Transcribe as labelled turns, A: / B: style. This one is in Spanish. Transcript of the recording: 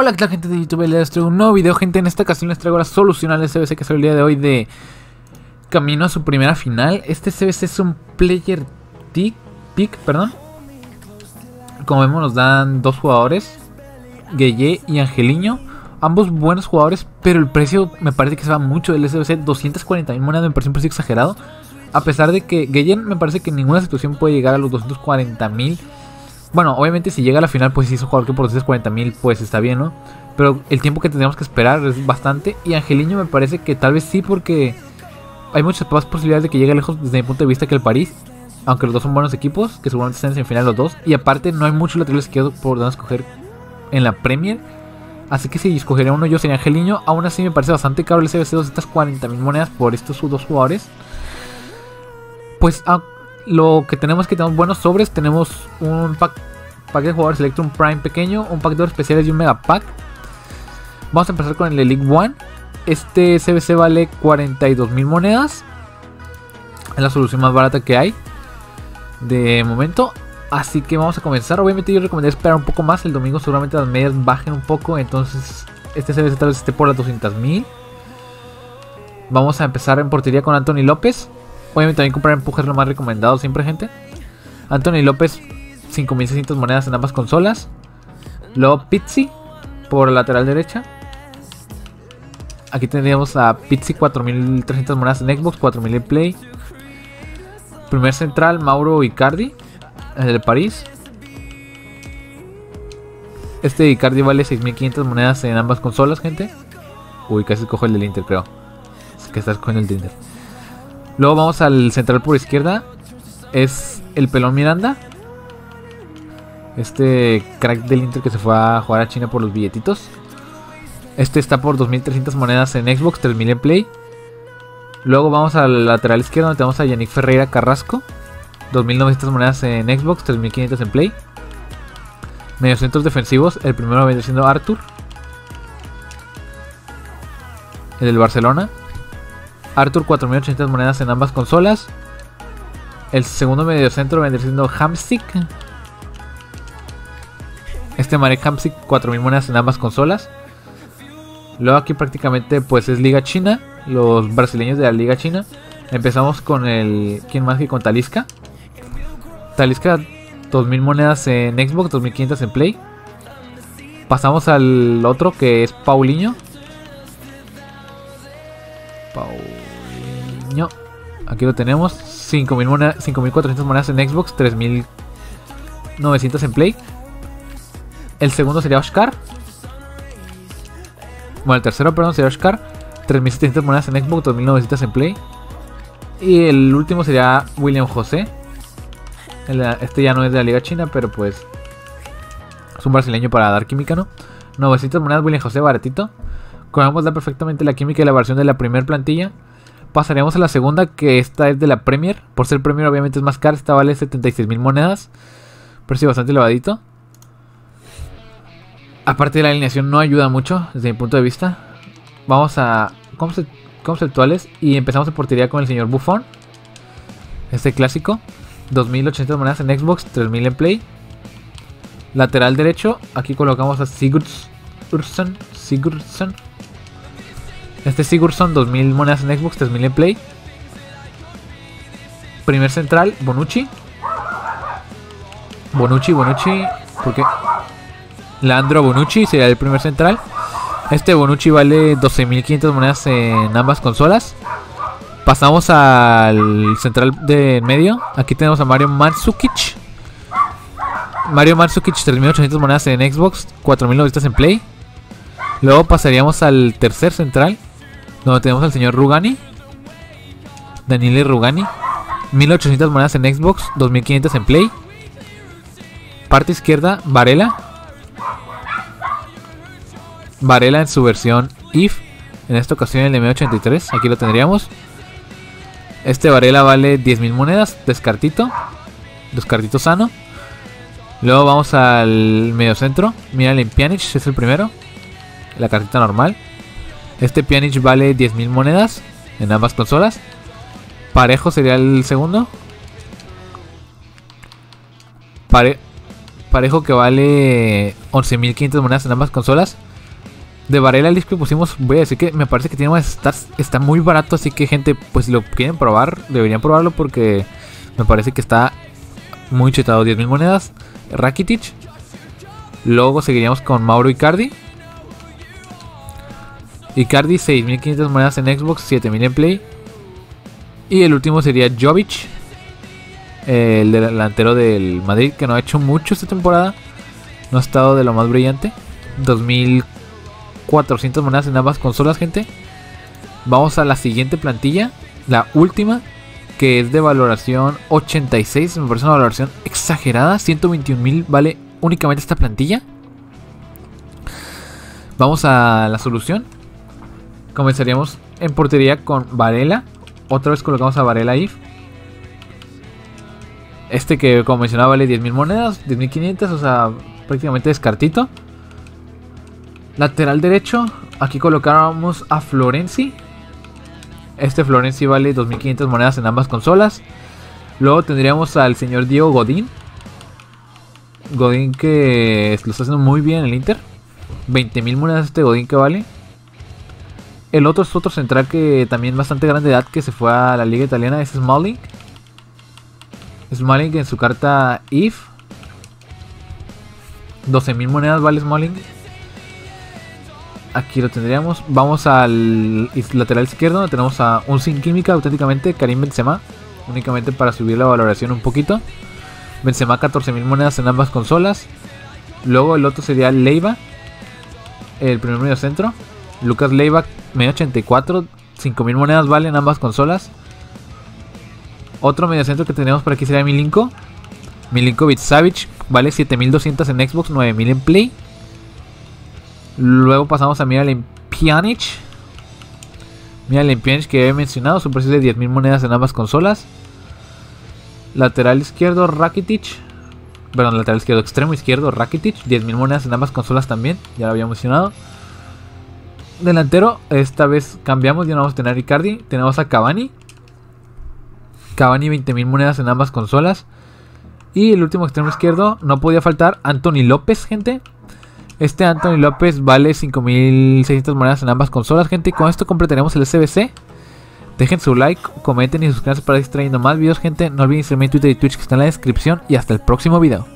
A: Hola, ¿qué tal gente de YouTube? Les traigo un nuevo video, gente. En esta ocasión les traigo la solución al SBC que salió el día de hoy de camino a su primera final. Este SBC es un player pick, perdón. Como vemos nos dan dos jugadores, Gueye y Angeliño. Ambos buenos jugadores, pero el precio me parece que se va mucho del SBC. 240 mil monedas me parece un precio exagerado. A pesar de que Gueye me parece que en ninguna situación puede llegar a los 240 mil. Bueno, obviamente si llega a la final, pues si es un jugador que por 240 mil, pues está bien, ¿no? Pero el tiempo que tendríamos que esperar es bastante. Y Angeliño me parece que tal vez sí, porque hay muchas más posibilidades de que llegue lejos desde mi punto de vista que el París. Aunque los dos son buenos equipos, que seguramente estén en final los dos. Y aparte, no hay muchos laterales izquierdos por donde escoger en la Premier. Así que si escogería uno, yo sería Angeliño. Aún así, me parece bastante caro el CBC 240 mil monedas por estos dos jugadores. Pues ah, lo que tenemos que tenemos buenos sobres. Tenemos un pack, pack de jugadores Electrum Prime pequeño, un pack de oro especiales y un mega pack. Vamos a empezar con el Elite One. Este CBC vale 42 mil monedas. Es la solución más barata que hay de momento. Así que vamos a comenzar. Obviamente yo recomendaría esperar un poco más. El domingo seguramente las medias bajen un poco. Entonces este CBC tal vez esté por las 200 mil. Vamos a empezar en portería con Anthony López. Obviamente también comprar empuje es lo más recomendado siempre, gente. Anthony López, 5600 monedas en ambas consolas. Luego Pizzi por la lateral derecha. Aquí tendríamos a Pizzi 4300 monedas en Xbox, 4000 en Play. Primer central, Mauro Icardi, el de París. Este Icardi vale 6500 monedas en ambas consolas, gente. Uy, casi cojo el del Inter, creo. Es que estás con el del Inter. Luego vamos al central por izquierda. Es el pelón Miranda. Este crack del Inter que se fue a jugar a China por los billetitos. Este está por 2300 monedas en Xbox, 3000 en Play. Luego vamos al lateral izquierdo donde tenemos a Yannick Ferreira Carrasco. 2900 monedas en Xbox, 3500 en Play. Mediocentros defensivos, el primero viene siendo Arthur. El del Barcelona. Arthur 4800 monedas en ambas consolas. El segundo mediocentro vendría siendo Hamsik. Este Marek Hamsik 4000 monedas en ambas consolas. Luego aquí prácticamente pues es Liga China. Los brasileños de la Liga China. Empezamos con el... ¿Quién más que con Talisca? Talisca 2000 monedas en Xbox, 2500 en Play. Pasamos al otro que es Paulinho. Aquí lo tenemos. 5000 monedas, 5400 monedas en Xbox, 3900 en Play. El segundo sería Oscar. Bueno, el tercero, perdón, sería Oscar. 3700 monedas en Xbox, 2900 en Play. Y el último sería William José. Este ya no es de la Liga China, pero pues es un brasileño para dar química, ¿no? 900 monedas William José, baratito. Podemos dar perfectamente la química y la versión de la primera plantilla. Pasaríamos a la segunda, que esta es de la Premier. Por ser Premier, obviamente es más cara. Esta vale 76 mil monedas. Precio bastante elevadito. Aparte de la alineación, no ayuda mucho desde mi punto de vista. Vamos a conceptuales y empezamos en portería con el señor Buffon. Este clásico. 2800 monedas en Xbox, 3000 en Play. Lateral derecho, aquí colocamos a Sigurdsson. Sigurdsson. Este Sigurdsson, 2000 monedas en Xbox, 3000 en Play. Primer central, Bonucci. Bonucci, Bonucci. ¿Por qué? Leandro Bonucci sería el primer central. Este Bonucci vale 12.500 monedas en ambas consolas. Pasamos al central de medio. Aquí tenemos a Mario Mandzukic. Mario Mandzukic, 3.800 monedas en Xbox, 4.900 en Play. Luego pasaríamos al tercer central, donde tenemos al señor Rugani. Daniele Rugani. 1.800 monedas en Xbox, 2.500 en Play. Parte izquierda, Varela. Varela en su versión IF. En esta ocasión el M83. Aquí lo tendríamos. Este Varela vale 10.000 monedas. Descartito. Descartito sano. Luego vamos al medio centro. Mira el Pjanic, es el primero. La cartita normal. Este Pjanic vale 10.000 monedas en ambas consolas. Parejo sería el segundo. Pare parejo que vale 11.500 monedas en ambas consolas. De Varela list que pusimos, voy a decir que me parece que tiene más stats, está muy barato, así que gente, pues si lo quieren probar, deberían probarlo porque me parece que está muy chetado. 10.000 monedas, Rakitic. Luego seguiríamos con Mauro Icardi. Icardi 6.500 monedas en Xbox, 7.000 en Play. Y el último sería Jovic, el delantero del Madrid, que no ha hecho mucho esta temporada. No ha estado de lo más brillante. 2400 monedas en ambas consolas, gente. Vamos a la siguiente plantilla, la última, que es de valoración 86. Me parece una valoración exagerada. 121 mil vale únicamente esta plantilla. Vamos a la solución. Comenzaríamos en portería con Varela. Otra vez colocamos a Varela If. Este que como mencionaba vale 10.000 monedas, 10.500, o sea, prácticamente descartito. Lateral derecho, aquí colocábamos a Florenzi. Este Florenzi vale 2.500 monedas en ambas consolas. Luego tendríamos al señor Diego Godín. Godín que lo está haciendo muy bien en el Inter. 20.000 monedas este Godín que vale. El otro es otro central que también bastante grande de edad que se fue a la liga italiana, es Smalling. Smalling en su carta IF. 12.000 monedas vale Smalling. Aquí lo tendríamos. Vamos al lateral izquierdo. Tenemos a un sin química auténticamente, Karim Benzema. Únicamente para subir la valoración un poquito. Benzema 14.000 monedas en ambas consolas. Luego el otro sería Leiva. El primer medio centro. Lucas Leiva, medio 84. 5.000 monedas vale en ambas consolas. Otro mediocentro que tenemos por aquí sería Milinko. Milinkovic Savic vale 7200 en Xbox, 9000 en Play. Luego pasamos a Miralem Pjanic. Miralem Pjanic que he mencionado, su precio de 10.000 monedas en ambas consolas. Lateral izquierdo Rakitic. Perdón, lateral izquierdo, extremo izquierdo Rakitic, 10.000 monedas en ambas consolas también, ya lo había mencionado. Delantero, esta vez cambiamos, ya no vamos a tener a Ricardi, tenemos a Cavani, Cavani 20.000 monedas en ambas consolas. Y el último extremo izquierdo, no podía faltar Anthony López, gente. Este Anthony López vale 5.600 monedas en ambas consolas, gente. Y con esto completaremos el SBC. Dejen su like, comenten y suscríbanse para seguir trayendo más videos, gente. No olviden seguirme en Twitter y Twitch que está en la descripción. Y hasta el próximo video.